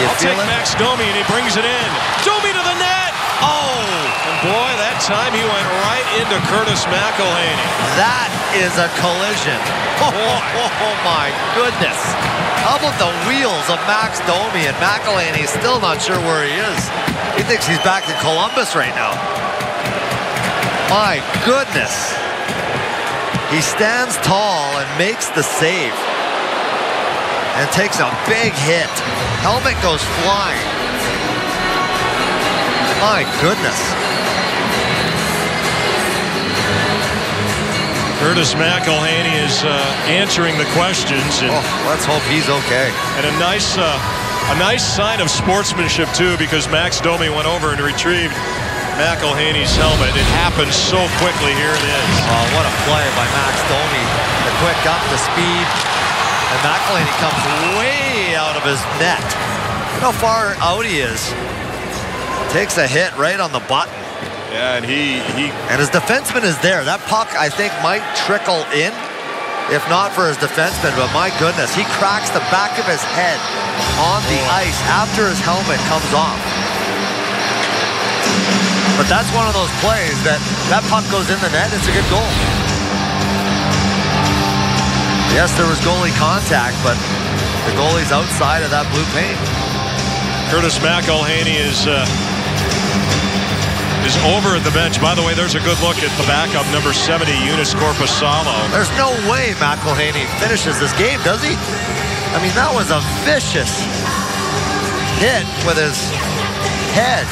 You I'll take? Max Domi, and he brings it in. Domi to the net. Oh, and boy, that time he went right into Curtis McElhinney. That is a collision. Oh, oh, my goodness. How about the wheels of Max Domi and McElhinney still not sure where he is. He thinks he's back in Columbus right now. My goodness. He stands tall and makes the save. And takes a big hit. Helmet goes flying. My goodness. Curtis McElhinney is uh, answering the questions, and, Oh, let's hope he's okay. and a nice, uh, a nice sign of sportsmanship too, because Max Domi went over and retrieved McElhinney's helmet. It happened so quickly. Here it is. Oh, what a play by Max Domi. The quick up, the speed. And McElhinney comes way out of his net. Look how far out he is. Takes a hit right on the button. Yeah, and he he And his defenseman is there. That puck, I think, might trickle in, if not for his defenseman. But my goodness, he cracks the back of his head on the ice after his helmet comes off. But that's one of those plays that that puck goes in the net. It's a good goal. Yes, there was goalie contact, but the goalie's outside of that blue paint. Curtis McElhinney is uh, is over at the bench. By the way, there's a good look at the backup, number 70, Joonas Korpisalo. There's no way McElhinney finishes this game, does he? I mean, that was a vicious hit with his head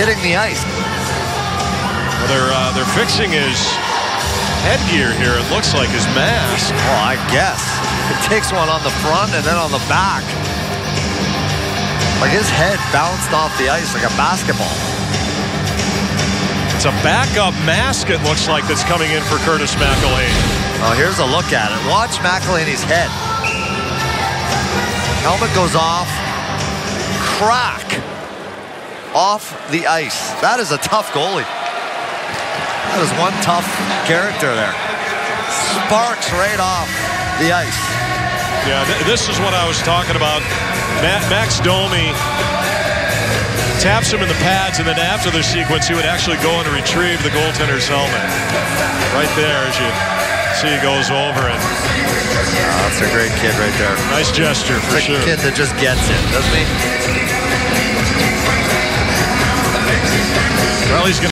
hitting the ice. Well, they're uh, they're fixing his headgear here. It looks like his mask. Well, I guess. It takes one on the front and then on the back. Like his head bounced off the ice like a basketball. It's a backup mask. It looks like that's coming in for Curtis McElhinney. Oh, here's a look at it. Watch McElhinney's head. Helmet goes off. Crack. Off the ice. That is a tough goalie. That is one tough character there. Sparks right off the ice. Yeah, th- this is what I was talking about. Ma- Max Domi taps him in the pads, and then after the sequence, he would actually go and retrieve the goaltender's helmet. Right there, as you see, he goes over, and Oh, that's a great kid right there. nice gesture for It's a kid that just gets it, doesn't he? Well, he's going